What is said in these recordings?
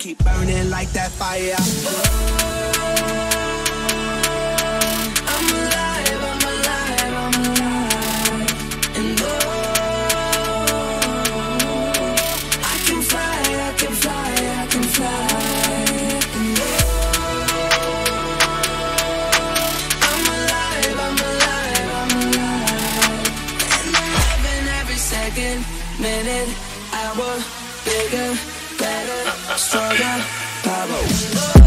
Keep burning like that fire. Oh, I'm alive, I'm alive, I'm alive. And oh, I can fly, I can fly, I can fly. And oh, I'm alive, I'm alive, I'm alive. And I'm loving every second, minute, hour, bigger, stronger, power.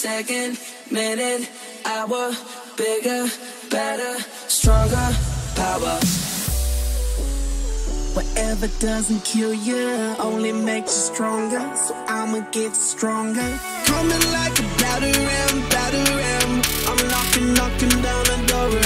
Second, minute, hour, bigger, better, stronger, power. Whatever doesn't kill you only makes you stronger. So I'ma get stronger. Coming like a batter ram, batter ram. I'm knocking, knocking down the door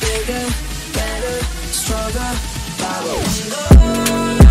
bigger, better, stronger, power.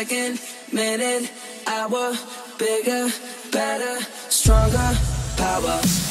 Second, minute, hour, bigger, better, stronger, power.